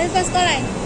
Ele faz qual?